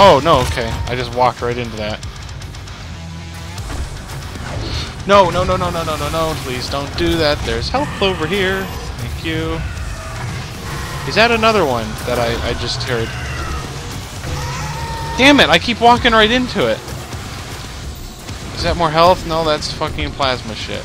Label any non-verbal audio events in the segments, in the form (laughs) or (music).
Oh, no, okay. I just walked right into that. No, no, no, no, no, no, no, no. Please don't do that. There's help over here. Thank you. Is that another one that I, I just heard? Damn it, I keep walking right into it. Is that more health? No, that's fucking plasma shit.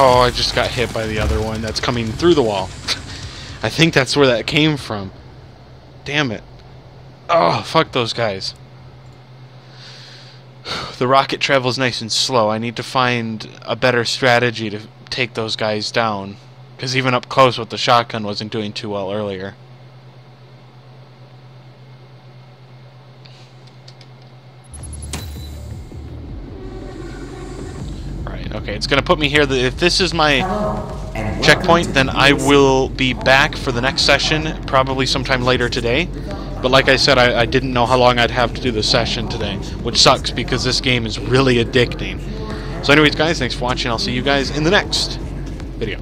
Oh, I just got hit by the other one that's coming through the wall. (laughs) I think that's where that came from. Damn it. Oh, fuck those guys. (sighs) The rocket travels nice and slow. I need to find a better strategy to take those guys down. Because even up close with the shotgun wasn't doing too well earlier. Right, okay, it's going to put me here. If this is my checkpoint, then I will be back for the next session, probably sometime later today. But like I said, I, I didn't know how long I'd have to do the session today, which sucks because this game is really addicting. So anyways, guys, thanks for watching. I'll see you guys in the next video.